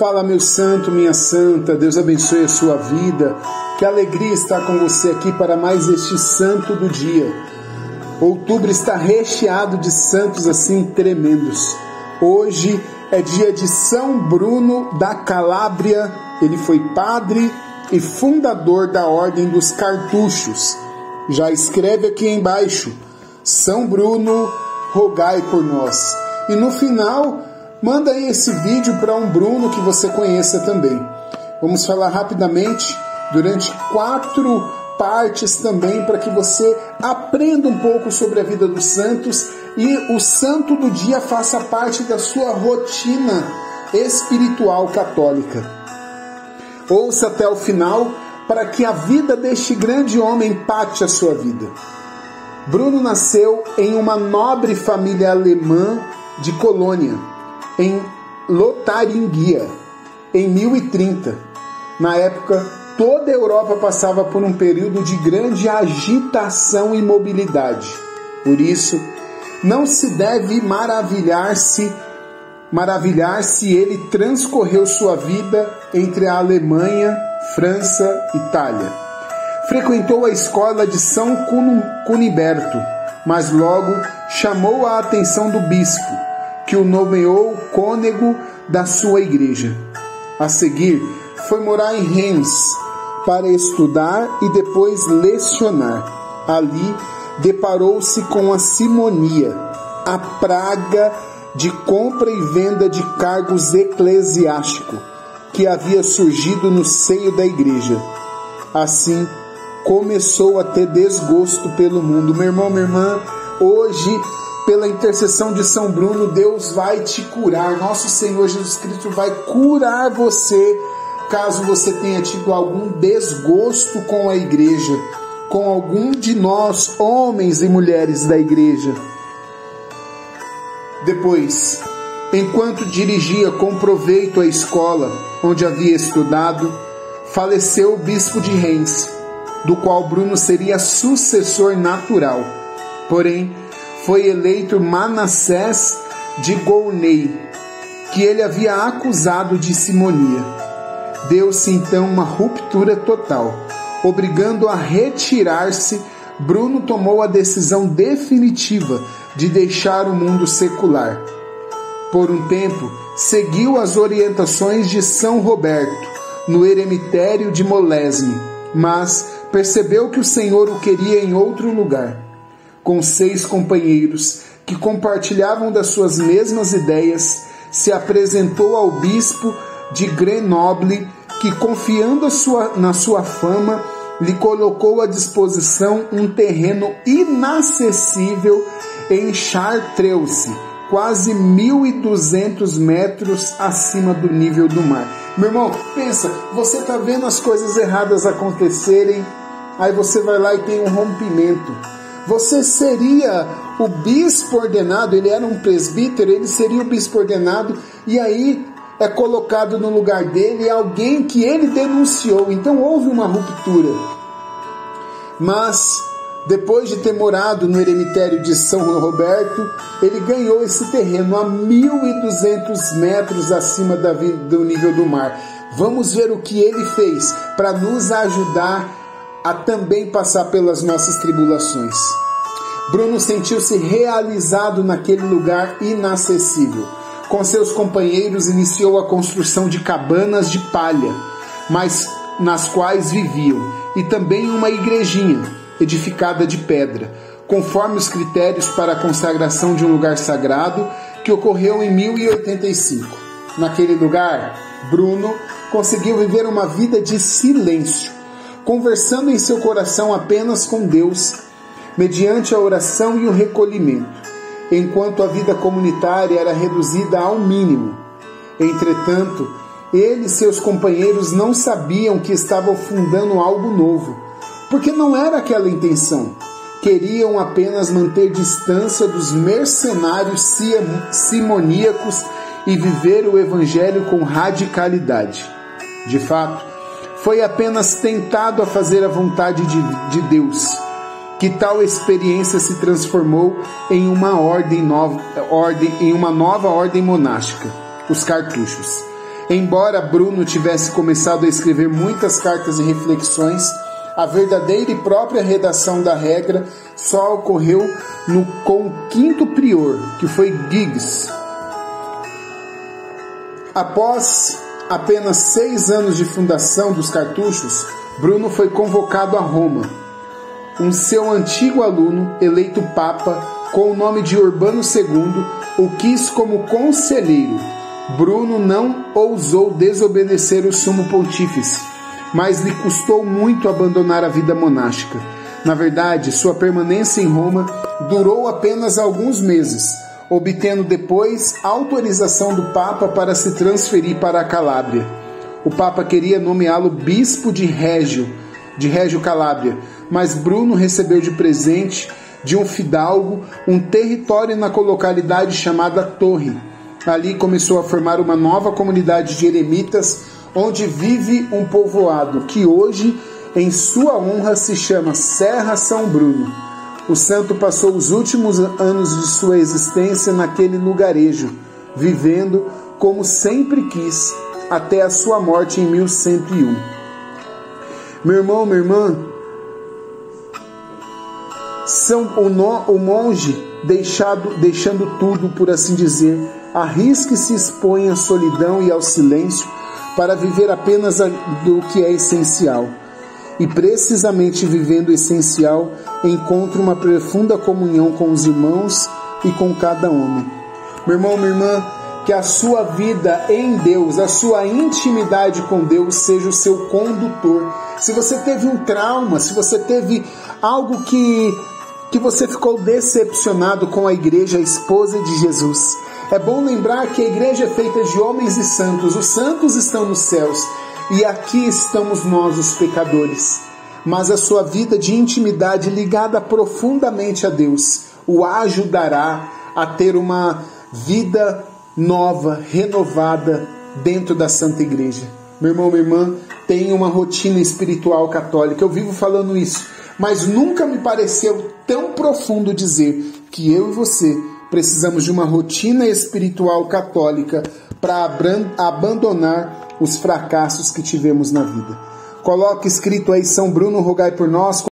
Fala, meu santo, minha santa, Deus abençoe a sua vida. Que alegria estar com você aqui para mais este santo do dia. Outubro está recheado de santos assim tremendos. Hoje é dia de São Bruno da Calábria. Ele foi padre e fundador da Ordem dos Cartuchos. Já escreve aqui embaixo: São Bruno, rogai por nós. E no final, manda aí esse vídeo para um Bruno que você conheça também. Vamos falar rapidamente durante quatro partes também para que você aprenda um pouco sobre a vida dos santos e o santo do dia faça parte da sua rotina espiritual católica. Ouça até o final para que a vida deste grande homem impacte a sua vida. Bruno nasceu em uma nobre família alemã de Colônia, em Lotaringia, em 1030. Na época, toda a Europa passava por um período de grande agitação e mobilidade. Por isso, não se deve maravilhar-se maravilhar se ele transcorreu sua vida entre a Alemanha, França e Itália. Frequentou a escola de São Cuniberto, mas logo chamou a atenção do bispo, que o nomeou cônego da sua igreja. A seguir, foi morar em Reims para estudar e depois lecionar. Ali, deparou-se com a simonia, a praga de compra e venda de cargos eclesiásticos que havia surgido no seio da igreja. Assim, começou a ter desgosto pelo mundo. Meu irmão, minha irmã, hoje, pela intercessão de São Bruno, Deus vai te curar. Nosso Senhor Jesus Cristo vai curar você caso você tenha tido algum desgosto com a igreja com algum de nós, homens e mulheres da igreja. Depois, enquanto dirigia com proveito a escola onde havia estudado, faleceu o bispo de Reims, do qual Bruno seria sucessor natural. Porém, foi eleito Manassés de Gournay, que ele havia acusado de simonia. Deu-se então uma ruptura total obrigando a retirar-se, Bruno tomou a decisão definitiva de deixar o mundo secular. Por um tempo, seguiu as orientações de São Roberto no eremitério de Molesme, mas percebeu que o Senhor o queria em outro lugar. Com seis companheiros que compartilhavam das suas mesmas ideias, se apresentou ao bispo de Grenoble que, confiando sua, na sua fama, lhe colocou à disposição um terreno inacessível em Chartreuse, quase 1.200 metros acima do nível do mar. Meu irmão, pensa, você está vendo as coisas erradas acontecerem, aí você vai lá e tem um rompimento. Você seria o bispo ordenado, ele era um presbítero, ele seria o bispo ordenado, e aí é colocado no lugar dele alguém que ele denunciou. Então houve uma ruptura. Mas depois de ter morado no eremitério de São Roberto, ele ganhou esse terreno a 1.200 metros acima do nível do mar. Vamos ver o que ele fez para nos ajudar a também passar pelas nossas tribulações. Bruno sentiu-se realizado naquele lugar inacessível com seus companheiros, iniciou a construção de cabanas de palha, mas nas quais viviam, e também uma igrejinha edificada de pedra, conforme os critérios para a consagração de um lugar sagrado que ocorreu em 1085. Naquele lugar, Bruno conseguiu viver uma vida de silêncio, conversando em seu coração apenas com Deus, mediante a oração e o recolhimento enquanto a vida comunitária era reduzida ao mínimo. Entretanto, ele e seus companheiros não sabiam que estavam fundando algo novo, porque não era aquela intenção. Queriam apenas manter distância dos mercenários simoníacos e viver o evangelho com radicalidade. De fato, foi apenas tentado a fazer a vontade de, de Deus. Que tal experiência se transformou em uma ordem nova, ordem, em uma nova ordem monástica, os cartuchos, Embora Bruno tivesse começado a escrever muitas cartas e reflexões, a verdadeira e própria redação da regra só ocorreu no, com o quinto prior, que foi Giggs. Após apenas seis anos de fundação dos cartuchos, Bruno foi convocado a Roma. Um seu antigo aluno, eleito Papa, com o nome de Urbano II, o quis como conselheiro. Bruno não ousou desobedecer o sumo pontífice, mas lhe custou muito abandonar a vida monástica. Na verdade, sua permanência em Roma durou apenas alguns meses, obtendo depois autorização do Papa para se transferir para a Calábria. O Papa queria nomeá-lo bispo de Régio, de Régio Calábria, mas Bruno recebeu de presente de um fidalgo um território na localidade chamada Torre. Ali começou a formar uma nova comunidade de eremitas, onde vive um povoado que hoje, em sua honra, se chama Serra São Bruno. O santo passou os últimos anos de sua existência naquele lugarejo, vivendo como sempre quis, até a sua morte em 1101. Meu irmão, minha irmã, são o, no, o monge deixado, deixando tudo, por assim dizer, arrisca e se expõe à solidão e ao silêncio para viver apenas do que é essencial. E precisamente vivendo o essencial, encontra uma profunda comunhão com os irmãos e com cada homem. Meu irmão, minha irmã, que a sua vida em Deus, a sua intimidade com Deus seja o seu condutor. Se você teve um trauma, se você teve algo que que você ficou decepcionado com a igreja, a esposa de Jesus. É bom lembrar que a igreja é feita de homens e santos. Os santos estão nos céus e aqui estamos nós, os pecadores. Mas a sua vida de intimidade ligada profundamente a Deus o ajudará a ter uma vida nova, renovada dentro da Santa Igreja. Meu irmão, minha irmã, tem uma rotina espiritual católica. Eu vivo falando isso, mas nunca me pareceu tão profundo dizer que eu e você precisamos de uma rotina espiritual católica para abandonar os fracassos que tivemos na vida. Coloque escrito aí São Bruno, rogai por nós.